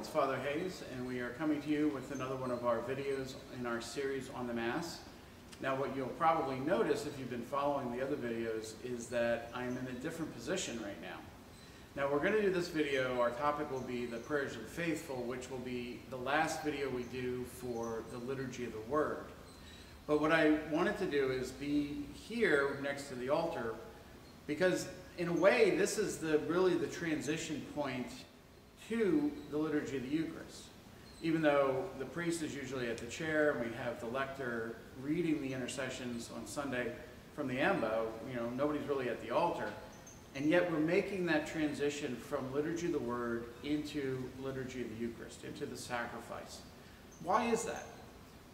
it's Father Hayes, and we are coming to you with another one of our videos in our series on the Mass. Now, what you'll probably notice if you've been following the other videos is that I'm in a different position right now. Now, we're going to do this video, our topic will be the prayers of the faithful, which will be the last video we do for the Liturgy of the Word. But what I wanted to do is be here next to the altar because in a way, this is the really the transition point to the liturgy of the Eucharist. Even though the priest is usually at the chair and we have the lector reading the intercessions on Sunday from the ambo, you know, nobody's really at the altar. And yet we're making that transition from liturgy of the word into liturgy of the Eucharist, into the sacrifice. Why is that?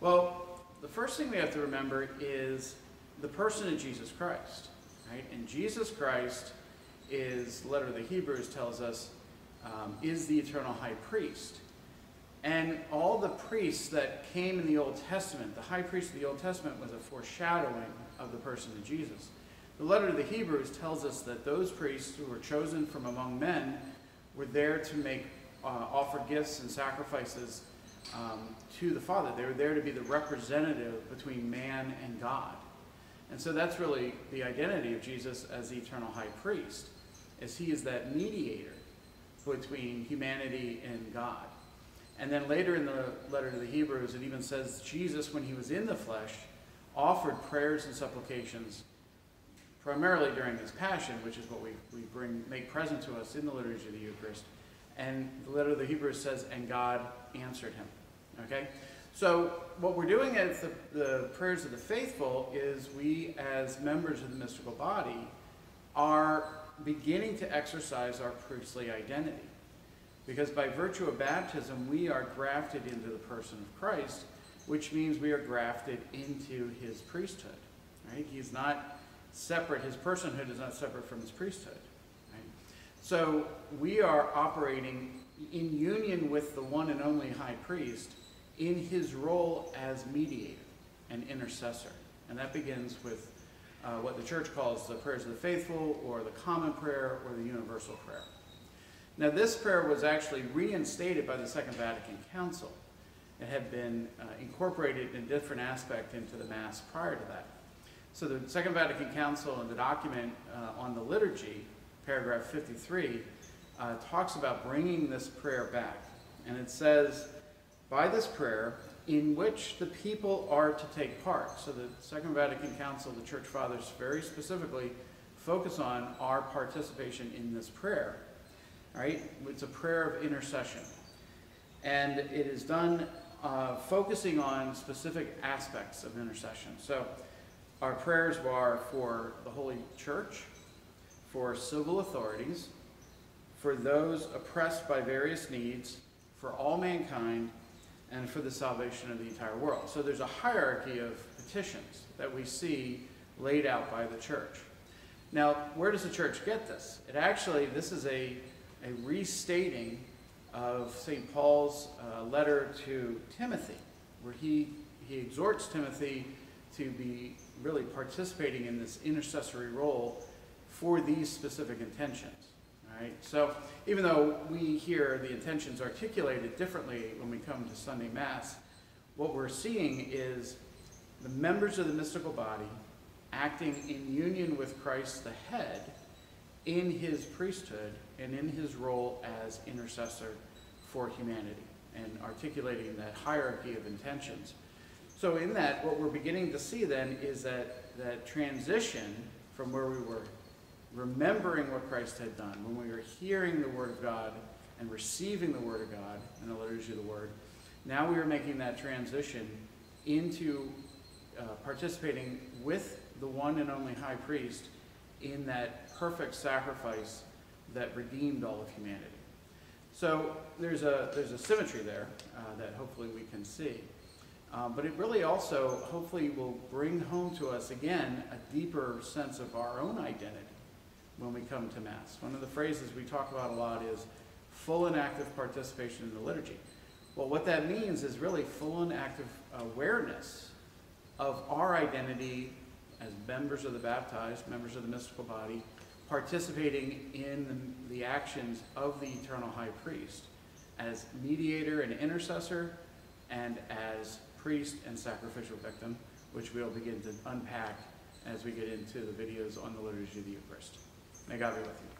Well, the first thing we have to remember is the person of Jesus Christ, right? And Jesus Christ is, letter of the Hebrews tells us, um, is the eternal high priest. And all the priests that came in the Old Testament, the high priest of the Old Testament was a foreshadowing of the person of Jesus. The letter to the Hebrews tells us that those priests who were chosen from among men were there to make, uh, offer gifts and sacrifices um, to the Father. They were there to be the representative between man and God. And so that's really the identity of Jesus as the eternal high priest, as he is that mediator between humanity and God. And then later in the letter to the Hebrews, it even says Jesus, when he was in the flesh, offered prayers and supplications primarily during his passion, which is what we, we bring make present to us in the liturgy of the Eucharist. And the letter of the Hebrews says, and God answered him. Okay? So what we're doing at the, the prayers of the faithful is we, as members of the mystical body, are beginning to exercise our priestly identity. Because by virtue of baptism, we are grafted into the person of Christ, which means we are grafted into his priesthood. Right? He's not separate, his personhood is not separate from his priesthood. Right? So we are operating in union with the one and only high priest in his role as mediator and intercessor. And that begins with uh, what the church calls the prayers of the faithful, or the common prayer, or the universal prayer. Now, this prayer was actually reinstated by the Second Vatican Council. It had been uh, incorporated in a different aspect into the Mass prior to that. So the Second Vatican Council in the document uh, on the liturgy, paragraph 53, uh, talks about bringing this prayer back. And it says, by this prayer, in which the people are to take part. So the Second Vatican Council, the Church Fathers very specifically focus on our participation in this prayer. All right? It's a prayer of intercession. And it is done uh, focusing on specific aspects of intercession. So our prayers are for the Holy Church, for civil authorities, for those oppressed by various needs, for all mankind, and for the salvation of the entire world. So there's a hierarchy of petitions that we see laid out by the church. Now, where does the church get this? It actually, this is a, a restating of St. Paul's uh, letter to Timothy, where he, he exhorts Timothy to be really participating in this intercessory role for these specific intentions. Right? So even though we hear the intentions articulated differently when we come to Sunday Mass, what we're seeing is the members of the mystical body acting in union with Christ the head in his priesthood and in his role as intercessor for humanity and articulating that hierarchy of intentions. So in that, what we're beginning to see then is that, that transition from where we were remembering what Christ had done, when we were hearing the Word of God and receiving the Word of God and the liturgy of the Word, now we are making that transition into uh, participating with the one and only high priest in that perfect sacrifice that redeemed all of humanity. So there's a, there's a symmetry there uh, that hopefully we can see. Um, but it really also hopefully will bring home to us again a deeper sense of our own identity when we come to Mass. One of the phrases we talk about a lot is full and active participation in the liturgy. Well, what that means is really full and active awareness of our identity as members of the baptized, members of the mystical body, participating in the, actions of the eternal high priest as mediator and intercessor, and as priest and sacrificial victim, which we'll begin to unpack as we get into the videos on the liturgy of the Eucharist. May God be with you.